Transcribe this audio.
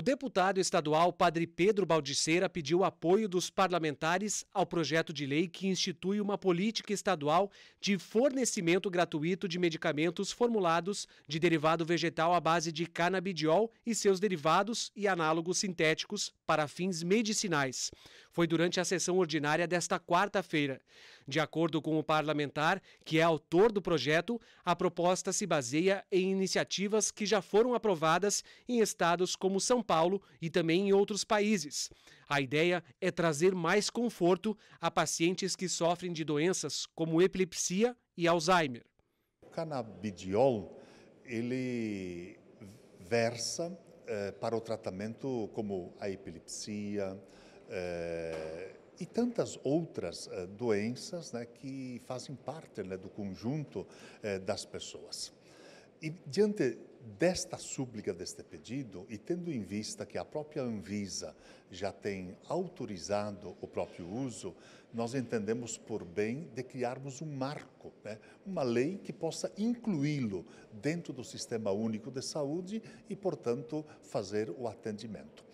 O deputado estadual Padre Pedro Baldiceira pediu apoio dos parlamentares ao projeto de lei que institui uma política estadual de fornecimento gratuito de medicamentos formulados de derivado vegetal à base de canabidiol e seus derivados e análogos sintéticos para fins medicinais. Foi durante a sessão ordinária desta quarta-feira. De acordo com o parlamentar, que é autor do projeto, a proposta se baseia em iniciativas que já foram aprovadas em estados como São Paulo e também em outros países. A ideia é trazer mais conforto a pacientes que sofrem de doenças como epilepsia e Alzheimer. O canabidiol, ele versa eh, para o tratamento como a epilepsia eh, e tantas outras eh, doenças né, que fazem parte né, do conjunto das pessoas. E diante desta súplica, deste pedido, e tendo em vista que a própria Anvisa já tem autorizado o próprio uso, nós entendemos por bem de criarmos um marco, né? uma lei que possa incluí-lo dentro do Sistema Único de Saúde e, portanto, fazer o atendimento.